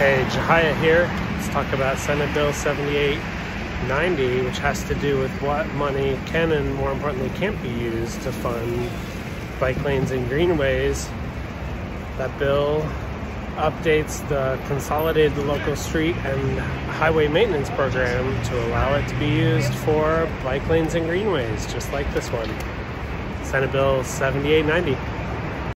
Hey, Jehiah here. Let's talk about Senate Bill 7890, which has to do with what money can and more importantly can't be used to fund bike lanes and greenways. That bill updates the consolidated local street and highway maintenance program to allow it to be used for bike lanes and greenways, just like this one. Senate Bill 7890.